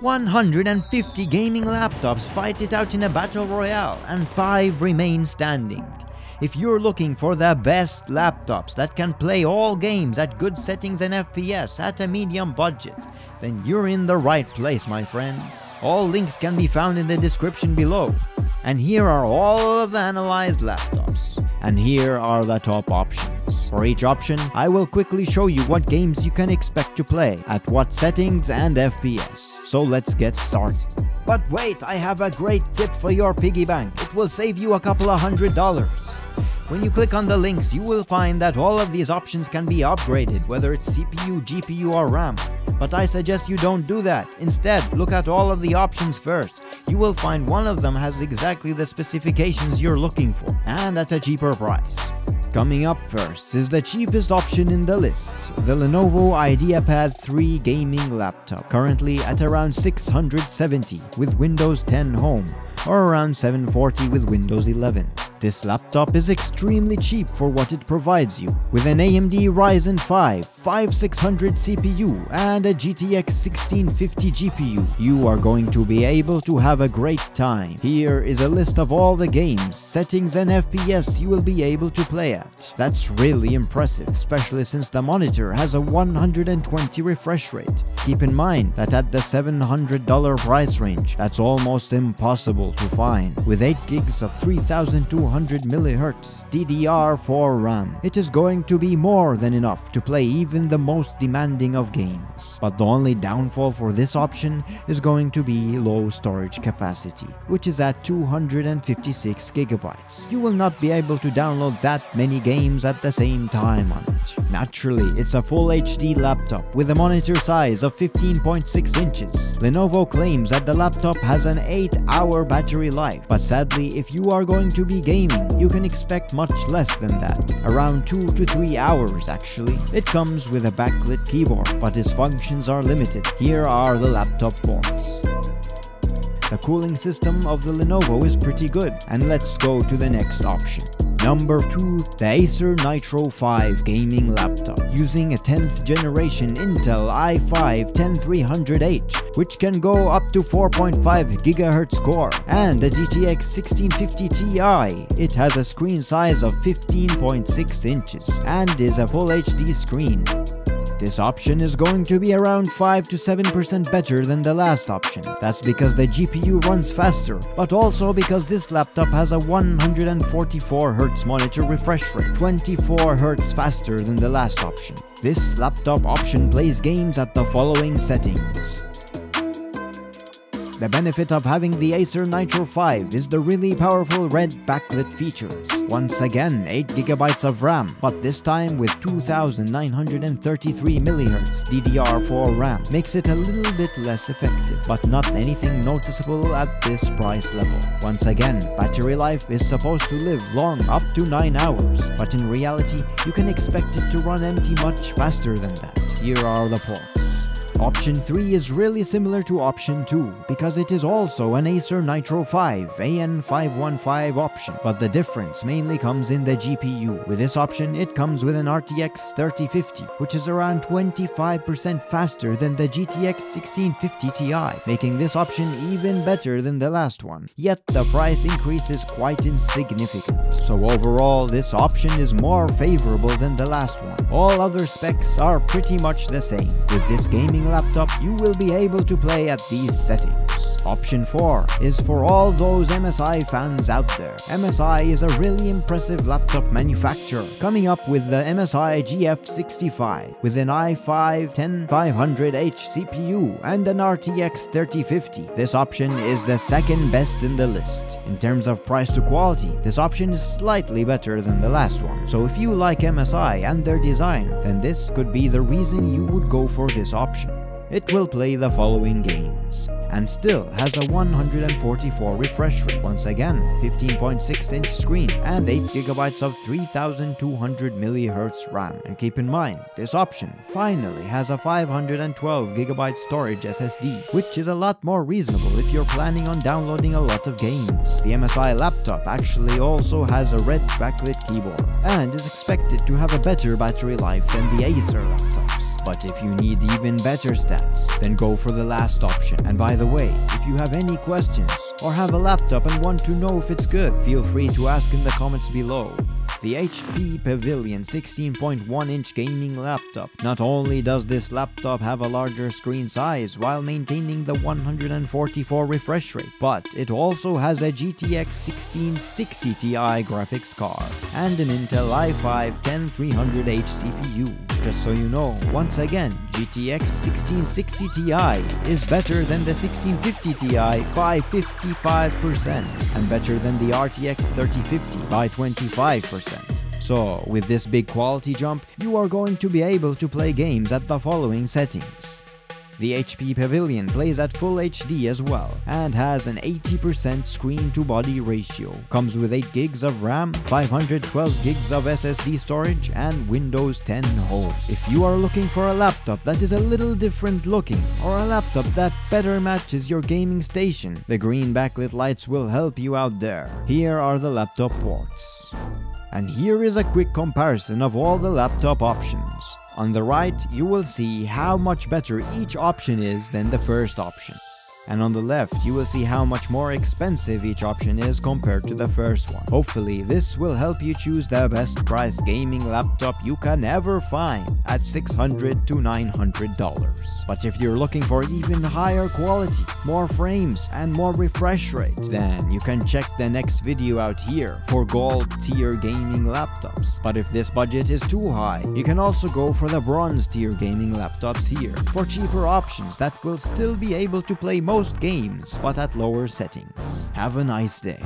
150 gaming laptops fight it out in a battle royale and 5 remain standing. If you're looking for the best laptops that can play all games at good settings and FPS at a medium budget, then you're in the right place my friend. All links can be found in the description below. And here are all of the analyzed laptops. And here are the top options. For each option, I will quickly show you what games you can expect to play, at what settings and FPS. So let's get started. But wait, I have a great tip for your piggy bank. It will save you a couple of hundred dollars. When you click on the links, you will find that all of these options can be upgraded, whether it's CPU, GPU or RAM. But I suggest you don't do that. Instead, look at all of the options first. You will find one of them has exactly the specifications you're looking for, and at a cheaper price. Coming up first is the cheapest option in the list, the Lenovo IdeaPad 3 gaming laptop, currently at around 670 with Windows 10 Home, or around 740 with Windows 11. This laptop is extremely cheap for what it provides you. With an AMD Ryzen 5 5600 CPU and a GTX 1650 GPU, you are going to be able to have a great time. Here is a list of all the games, settings and FPS you will be able to play at. That's really impressive, especially since the monitor has a 120 refresh rate. Keep in mind that at the $700 price range, that's almost impossible to find. With 8 gigs of 3200 200 MHz DDR4 RAM. It is going to be more than enough to play even the most demanding of games. But the only downfall for this option is going to be low storage capacity, which is at 256 gigabytes. You will not be able to download that many games at the same time on it. Naturally, it's a full HD laptop with a monitor size of 15.6 inches. Lenovo claims that the laptop has an 8 hour battery life, but sadly if you are going to be gaming gaming, you can expect much less than that, around 2 to 3 hours actually. It comes with a backlit keyboard, but its functions are limited. Here are the laptop ports. The cooling system of the Lenovo is pretty good, and let's go to the next option. Number 2. The Acer Nitro 5 gaming laptop using a 10th generation Intel i5-10300H which can go up to 4.5 GHz core and a GTX 1650 Ti. It has a screen size of 15.6 inches and is a full HD screen. This option is going to be around 5 to 7% better than the last option. That's because the GPU runs faster, but also because this laptop has a 144Hz monitor refresh rate, 24Hz faster than the last option. This laptop option plays games at the following settings. The benefit of having the Acer Nitro 5 is the really powerful red backlit features. Once again, 8GB of RAM, but this time with 2933mHz DDR4 RAM makes it a little bit less effective, but not anything noticeable at this price level. Once again, battery life is supposed to live long up to 9 hours, but in reality, you can expect it to run empty much faster than that. Here are the ports. Option 3 is really similar to option 2 because it is also an Acer Nitro 5 AN515 option, but the difference mainly comes in the GPU. With this option, it comes with an RTX 3050, which is around 25% faster than the GTX 1650 Ti, making this option even better than the last one. Yet the price increase is quite insignificant, so overall this option is more favorable than the last one. All other specs are pretty much the same. With this gaming laptop, you will be able to play at these settings. Option 4 is for all those MSI fans out there. MSI is a really impressive laptop manufacturer, coming up with the MSI GF65 with an i5-10500H CPU and an RTX 3050. This option is the second best in the list. In terms of price to quality, this option is slightly better than the last one. So if you like MSI and their design, then this could be the reason you would go for this option. It will play the following games and still has a 144 refresh rate. Once again, 15.6 inch screen and 8GB of 3200 mHz RAM. And keep in mind, this option finally has a 512GB storage SSD, which is a lot more reasonable if you're planning on downloading a lot of games. The MSI laptop actually also has a red backlit keyboard and is expected to have a better battery life than the Acer laptops But if you need even better stats, then go for the last option. And by the way, if you have any questions or have a laptop and want to know if it's good, feel free to ask in the comments below. The HP Pavilion 16.1 inch gaming laptop. Not only does this laptop have a larger screen size while maintaining the 144 refresh rate, but it also has a GTX 1660 Ti graphics card and an Intel i5 10300H CPU. Just so you know, once again, GTX 1660 Ti is better than the 1650 Ti by 55% and better than the RTX 3050 by 25%. So, with this big quality jump, you are going to be able to play games at the following settings. The HP Pavilion plays at Full HD as well, and has an 80% screen to body ratio. Comes with 8 gigs of RAM, 512 gigs of SSD storage, and Windows 10 Home. If you are looking for a laptop that is a little different looking, or a laptop that better matches your gaming station, the green backlit lights will help you out there. Here are the laptop ports. And here is a quick comparison of all the laptop options. On the right, you will see how much better each option is than the first option and on the left you will see how much more expensive each option is compared to the first one. Hopefully this will help you choose the best priced gaming laptop you can ever find at 600 to $900. But if you're looking for even higher quality, more frames, and more refresh rate, then you can check the next video out here for gold tier gaming laptops. But if this budget is too high, you can also go for the bronze tier gaming laptops here for cheaper options that will still be able to play most games, but at lower settings. Have a nice day.